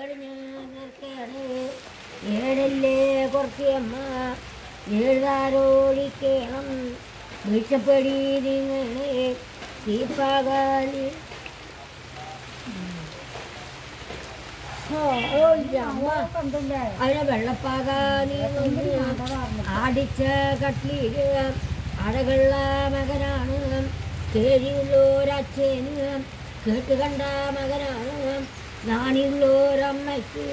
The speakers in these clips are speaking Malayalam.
നിൽക്കണേ ഏഴല്ലേ കുറച്ചമ്മ എഴുതാരോടിക്കണം വീഴ്ചപ്പെടി നീങ്ങണേ തീപ്പാകാലി അതിനെ വെള്ളപ്പാകാലി ആടിച്ച കട്ടിൽ. അഴകുള്ള മകനാണ്. കേരിയുള്ളോരച്ഛന് കേട്ടുകണ്ട മകനാണ്. നാണിയുള്ളോരമ്മയ്ക്ക്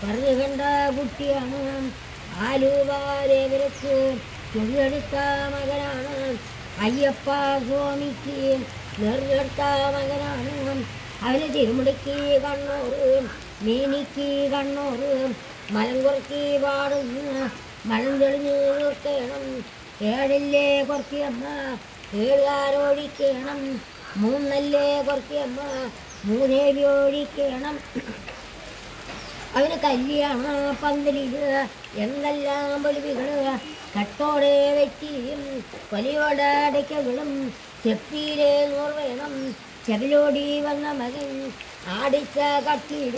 പറഞ്ഞു കണ്ട കുട്ടിയാണ് ആലുവാരേവരക്ക് ചൊടിയെടുത്ത മകനാണ് അയ്യപ്പ സ്വാമിക്ക് നെറുകെടുത്ത മകനാണ്. അവന് തിരുമുടിക്ക് കണ്ണൂറ് മീനിക്ക് കണ്ണൂറ് മലങ്കുറക്കി പാടുന്നു മലം തെളിഞ്ഞു നിർത്തേണം. ഏഴില്ലേ കുറക്കിയമ്മ ഏഴുകാരോടിക്കണം മൂന്നല്ലേ കുറച്ചമ്മ മൂന്നേവി ഓടിക്കണം അവന് കല്യാണ പന്തലിത് എന്തെല്ലാം പൊലിവികൾ കട്ടോടെ വെട്ടിയും കൊലയോടെ അടയ്ക്കകളും ചെപ്പിയിലെ നൂർ വേണം ചെവിലോടി വന്ന മകൻ ആടിച്ച കട്ടിയിൽ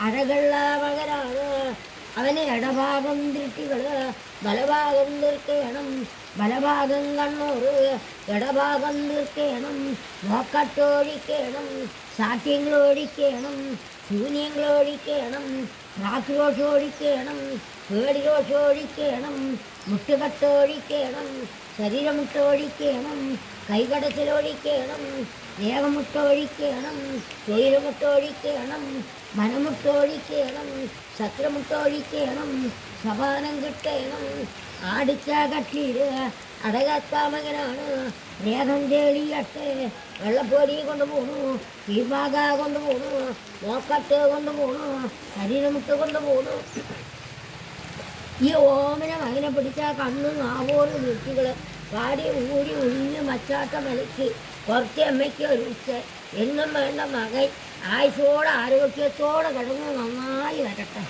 അഴകുള്ള മകനാണ് അവന് ഇടഭാഗം ദൃഷ്ടികൾ ബലഭാഗം തീർക്കണം ബലഭാഗം കണ്ണൂറ് ഇടഭാഗം തീർക്കണം നോക്കട്ടോടിക്കണം സാക്ഷ്യങ്ങളോടിക്കണം ശൂന്യങ്ങളോടിക്കണം നാക്കുരോഷോടിക്കണം പേടിരോഷോടിക്കണം മുട്ടുകട്ടോടിക്കണം ശരീരമുട്ടോടിക്കണം കൈകടച്ചിലോടിക്കണം ദേഹമുട്ടോടിക്കണം തൊഴിലുമുട്ടോടിക്കണം മനമുട്ടോടിക്കണം ശത്രുമുട്ടോഴിക്കണം സമാനം കിട്ടണം ആടിച്ച കട്ടിയിൽ അടകാത്താമകനാണ് ദേഹം തേളിയട്ടെ വെള്ളപ്പൊടി കൊണ്ടുപോണു പോണു മോക്കട്ട് നോക്കട്ട് കൊണ്ടുപോണു ശരീരമുട്ട് കൊണ്ടുപോണു. ഈ ഓമന മകനെ പിടിച്ച കണ്ണു നാവോറ് വീട്ടുകൾ പാടി ഊരി ഉഴിഞ്ഞ് മച്ചാട്ടം മലയ്ക്ക് കുറച്ച് അമ്മയ്ക്ക് ഉച്ച എന്നും വേണ്ട മകൻ ആയുസോടെ ആരോഗ്യത്തോടെ കിടന്ന് നന്നായി വരട്ടെ.